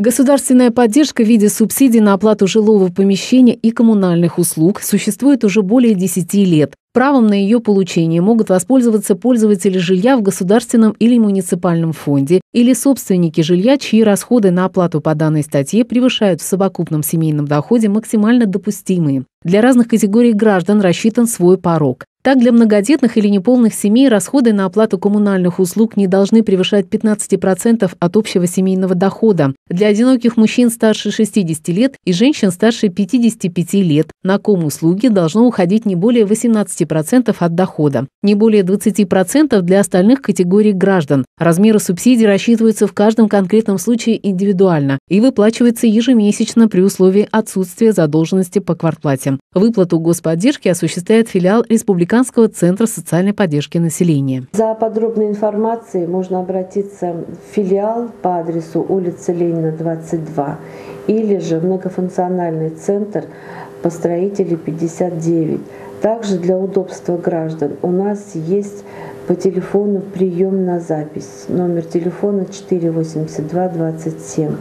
Государственная поддержка в виде субсидий на оплату жилого помещения и коммунальных услуг существует уже более 10 лет. Правом на ее получение могут воспользоваться пользователи жилья в государственном или муниципальном фонде или собственники жилья, чьи расходы на оплату по данной статье превышают в совокупном семейном доходе максимально допустимые. Для разных категорий граждан рассчитан свой порог. Так, для многодетных или неполных семей расходы на оплату коммунальных услуг не должны превышать 15% от общего семейного дохода. Для одиноких мужчин старше 60 лет и женщин старше 55 лет на ком услуги должно уходить не более 18% от дохода, не более 20% для остальных категорий граждан. Размеры субсидий рассчитываются в каждом конкретном случае индивидуально и выплачиваются ежемесячно при условии отсутствия задолженности по квартплате. Выплату господдержки осуществляет филиал Республики Республиканского центра социальной поддержки населения. За подробной информацией можно обратиться в филиал по адресу улица Ленина, 22, или же многофункциональный центр по строителей 59. Также для удобства граждан у нас есть по телефону прием на запись. Номер телефона 482 27.